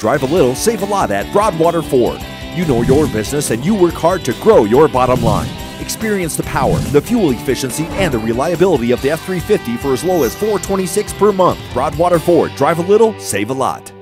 drive a little, save a lot at Broadwater Ford. You know your business and you work hard to grow your bottom line. Experience the power, the fuel efficiency, and the reliability of the F 350 for as low as $426 per month. Broadwater Ford, drive a little, save a lot.